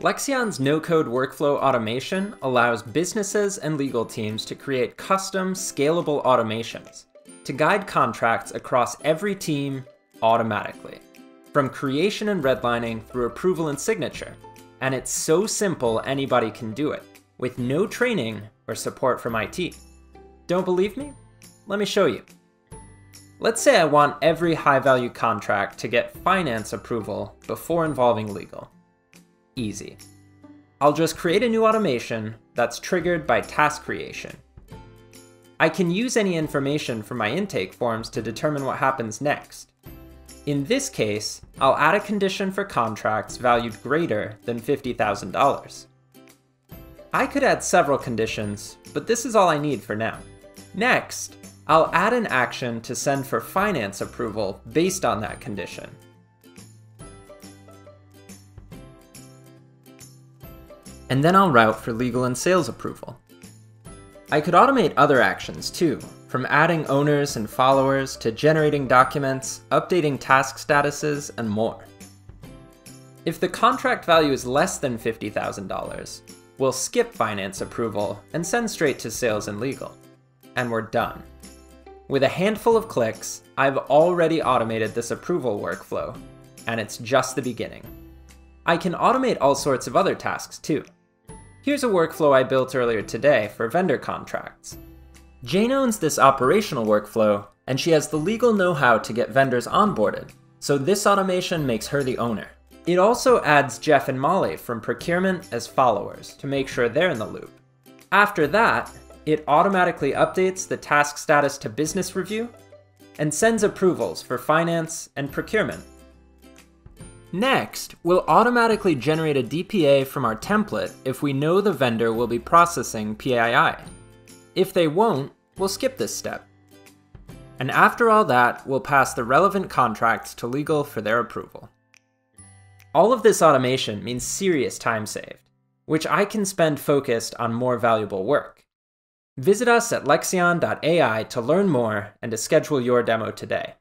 Lexion's no-code workflow automation allows businesses and legal teams to create custom, scalable automations to guide contracts across every team automatically, from creation and redlining through approval and signature. And it's so simple anybody can do it, with no training or support from IT. Don't believe me? Let me show you. Let's say I want every high-value contract to get finance approval before involving legal easy. I'll just create a new automation that's triggered by task creation. I can use any information from my intake forms to determine what happens next. In this case, I'll add a condition for contracts valued greater than $50,000. I could add several conditions, but this is all I need for now. Next, I'll add an action to send for finance approval based on that condition. And then I'll route for legal and sales approval. I could automate other actions too, from adding owners and followers to generating documents, updating task statuses, and more. If the contract value is less than $50,000, we'll skip finance approval and send straight to sales and legal. And we're done. With a handful of clicks, I've already automated this approval workflow, and it's just the beginning. I can automate all sorts of other tasks too. Here's a workflow I built earlier today for vendor contracts. Jane owns this operational workflow, and she has the legal know-how to get vendors onboarded, so this automation makes her the owner. It also adds Jeff and Molly from procurement as followers to make sure they're in the loop. After that, it automatically updates the task status to business review and sends approvals for finance and procurement Next, we'll automatically generate a DPA from our template if we know the vendor will be processing PII. If they won't, we'll skip this step. And after all that, we'll pass the relevant contracts to legal for their approval. All of this automation means serious time saved, which I can spend focused on more valuable work. Visit us at lexion.ai to learn more and to schedule your demo today.